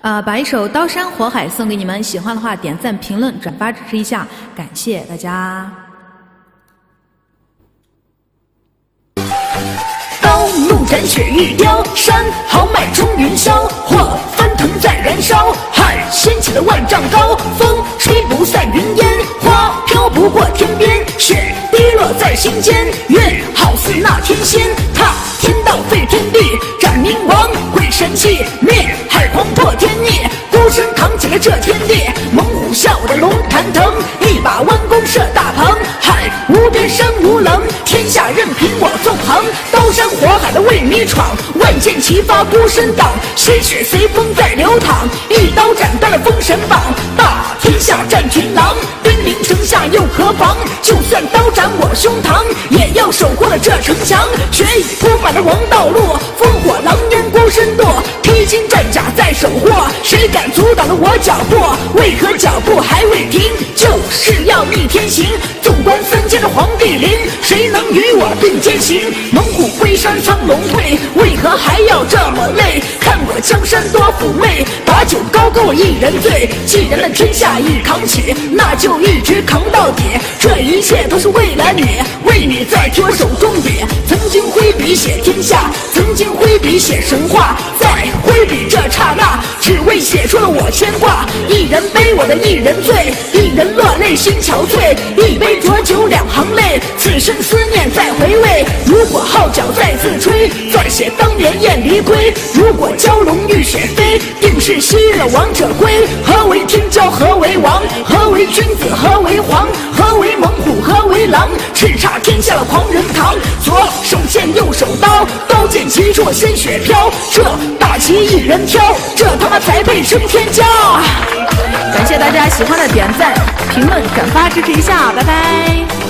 呃，把一首《刀山火海》送给你们，喜欢的话点赞、评论、转发支持一下，感谢大家。刀怒斩雪玉雕，山豪迈冲云霄，火翻腾在燃烧，海掀起了万丈高，风吹不散云烟，花飘不过天边，雪滴落在心间，愿好似那天仙，踏天道废天地，斩冥王毁神器，射大鹏，海无边山无棱，天下任凭我纵横，刀山火海的为你闯，万箭齐发孤身挡，鲜血随风在流淌，一刀斩断了封神榜，大天下战群狼，兵临城下又何妨？就算刀斩我胸膛，也要守过了这城墙。血雨铺满了王道路，烽火狼烟孤身渡，披荆战甲在手握，谁敢阻挡了我脚步？为何脚步还未是要逆天行。纵观三界的皇帝陵，谁能与我并肩行？猛虎归山苍龙退，为何还要这么累？看我江山多妩媚，把酒高歌我一人醉。既然那天下已扛起，那就一直扛到底。这一切都是为了你，为你在替我手中笔。曾经挥笔写天下，曾经挥笔写神话，在挥笔这，写出了我牵挂。一人悲我的一人醉，一人落泪心憔悴。一杯浊酒两行泪，此生思念再回味。如果号角再次吹，再写当年燕离归。如果蛟龙浴血飞，定是昔日王者归。何为天骄？何为王？何为君子？何为皇？何为猛虎？何为狼？叱咤天下的狂人堂，左手剑，右手刀，刀剑齐出，鲜血飘。这大旗一人挑，这他妈才配升天骄。感谢大家喜欢的点赞、评论、转发支持一下，拜拜。